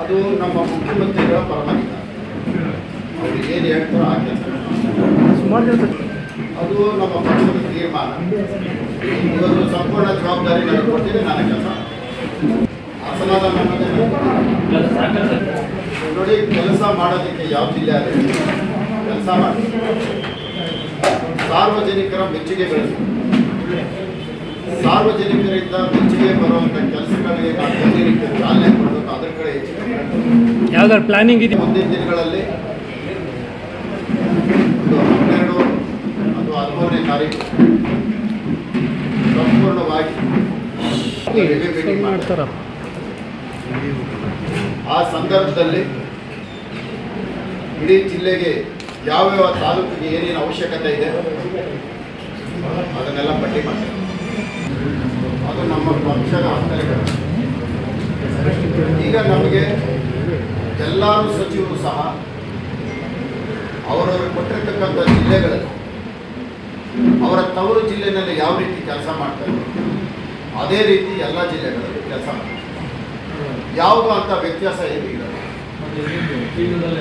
ಅದು ನಮ್ಮ ಮುಖ್ಯಮಂತ್ರಿಗಳ ಪರವಾಗಿಲ್ಲ ಅವರು ಏನು ಹೇಳ್ತಾರೋ ಆ ಕೆಲಸ. ಸುಮಾರು ಅದು ನಮ್ಮ ಪಕ್ಷದ ತೀರ್ಮಾನ. ಇವತ್ತು ಸಂಪೂರ್ಣ ಜವಾಬ್ದಾರಿ ನಾನು ಕೊಡ್ತೀನಿ ನನ್ನ ಕೆಲಸ ಅಸಲಾದ ನೋಡಿ ಕೆಲಸ ಮಾಡೋದಕ್ಕೆ ಯಾವ ಜಿಲ್ಲೆ ಕೆಲಸ ಮಾಡಿ ಸಾರ್ವಜನಿಕರ ಮೆಚ್ಚುಗೆ ಗಳಿಸಿ ಸಾರ್ವಜನಿಕರಿಂದ ಮೆಚ್ಚುಗೆ ಬರುವಂಥ ಕೆಲಸಗಳಿಗೆ ನಾವು ಎಲ್ಲಿ ರೀತಿ ಚಾಲನೆ ಕೊಡಬೇಕು ಅದರ ಕಡೆ ಹೆಚ್ಚಿನ ಯಾವ್ದಾರು ಪ್ಲಾನಿಂಗ್ ಇದೆ ಮುಂದಿನ ದಿನಗಳಲ್ಲಿ ಒಂದು ಹನ್ನೆರಡು ಅಥವಾ ಹದಿಮೂರನೇ ತಾರೀಕು ಸಂಪೂರ್ಣವಾಗಿ ಆ ಸಂದರ್ಭದಲ್ಲಿ ಇಡೀ ಜಿಲ್ಲೆಗೆ ಯಾವ ಯಾವ ತಾಲೂಕಿಗೆ ಏನೇನು ಅವಶ್ಯಕತೆ ಇದೆ ಅದನ್ನೆಲ್ಲ ಪಟ್ಟಿ ಮಾಡ್ತಾರೆ. ಅದು ನಮ್ಮ ಪಕ್ಷದ ಹಸ್ತಲೆಗಳು ಈಗ ನಮಗೆ ಎಲ್ಲರೂ ಸಚಿವರು ಸಹ ಅವರವರು ಕೊಟ್ಟಿರ್ತಕ್ಕಂಥ ಜಿಲ್ಲೆಗಳಲ್ಲಿ ಅವರ ತವರು ಜಿಲ್ಲೆನಲ್ಲಿ ಯಾವ ರೀತಿ ಕೆಲಸ ಮಾಡ್ತಾರೆ ಅದೇ ರೀತಿ ಎಲ್ಲ ಜಿಲ್ಲೆಗಳಲ್ಲಿ ಕೆಲಸ ಮಾಡ್ತಾರೆ. ಯಾವುದು ಅಂತ ವ್ಯತ್ಯಾಸ ಏನಿಲ್ಲ ಇರಲ್ಲ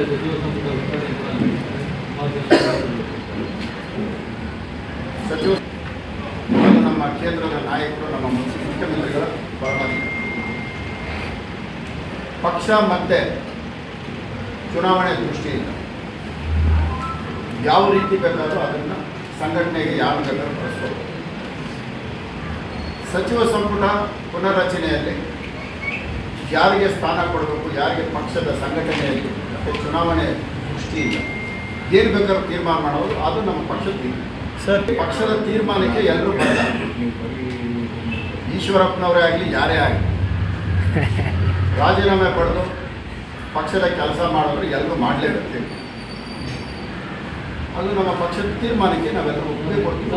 ಸಚಿವ ನಮ್ಮ ಕೇಂದ್ರದ ನಾಯಕರು ನಮ್ಮ ಮುಖ್ಯಮಂತ್ರಿಗಳ ಪಕ್ಷ ಮತ್ತೆ ಚುನಾವಣೆ ದೃಷ್ಟಿಯಿಂದ ಯಾವ ರೀತಿ ಬೇಕಾದರೂ ಅದನ್ನು ಸಂಘಟನೆಗೆ ಯಾರು ಬೇಕಾದರೂ ಬಳಸ್ಬೋದು ಸಚಿವ ಸಂಪುಟ ಪುನರ್ರಚನೆಯಲ್ಲಿ ಯಾರಿಗೆ ಸ್ಥಾನ ಕೊಡಬೇಕು ಯಾರಿಗೆ ಪಕ್ಷದ ಸಂಘಟನೆಯಲ್ಲಿ ಮತ್ತು ಚುನಾವಣೆ ದೃಷ್ಟಿಯಿಂದ ಏನು ಬೇಕಾದ್ರೂ ತೀರ್ಮಾನ ಮಾಡೋದು ಅದು ನಮ್ಮ ಪಕ್ಷದ ತೀರ್ಮಾನ. ಸರ್ ಪಕ್ಷದ ತೀರ್ಮಾನಕ್ಕೆ ಎಲ್ಲರೂ ಬದ್ಧ ಈಶ್ವರಪ್ಪನವರೇ ಆಗಲಿ ಯಾರೇ ಆಗಲಿ. ರಾಜೀನಾಮೆ ಪಡೆದು ಪಕ್ಷದ ಕೆಲಸ ಮಾಡಿದ್ರು ಎಲ್ಲರೂ ಮಾಡಲೇಬೇಕು. ಅದು ನಮ್ಮ ಪಕ್ಷದ ತೀರ್ಮಾನಕ್ಕೆ ನಾವೆಲ್ಲರೂ ಒಪ್ಪಿಗೆ ಕೊಡ್ತೀವಿ.